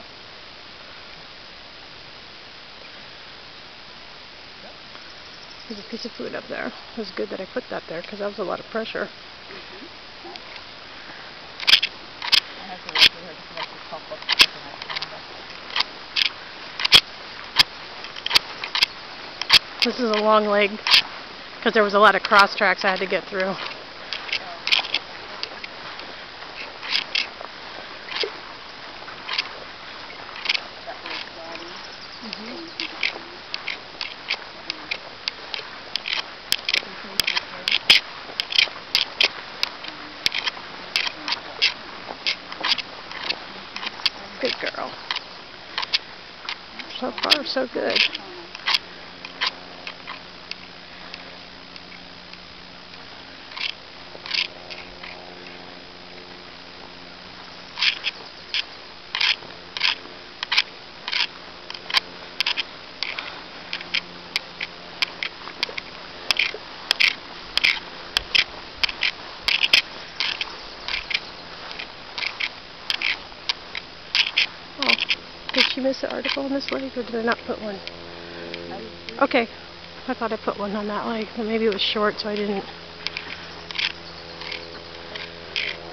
up. There's a piece of food up there. It was good that I put that there because that was a lot of pressure. This is a long leg because there was a lot of cross tracks I had to get through. Good girl. So far, so good. Did miss an article on this leg, or did I not put one? Okay, I thought I put one on that leg, but maybe it was short, so I didn't.